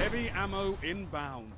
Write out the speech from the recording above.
Heavy ammo inbound.